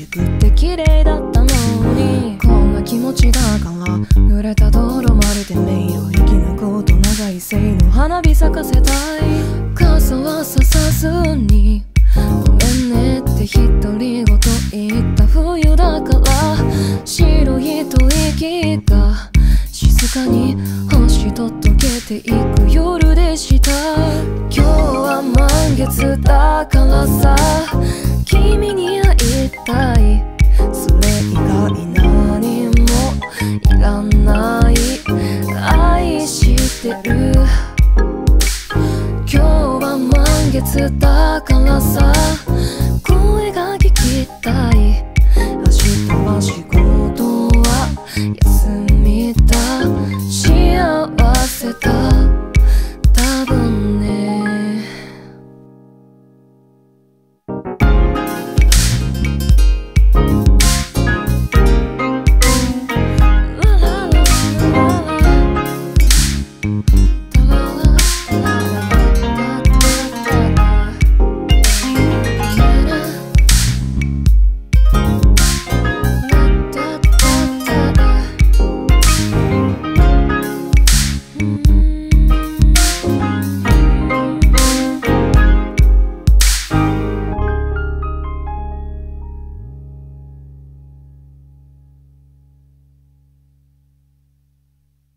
しくて綺麗だったのにこんな気持ちだから濡れた道路まるで迷路生き抜こうと長いせいの花火咲かせたい傘はささずにごめんねって独り言言った冬だから白い吐息が静かに星と溶けていく夜でした今日は満月だからさ。ない愛してる。今日は満月だからさ。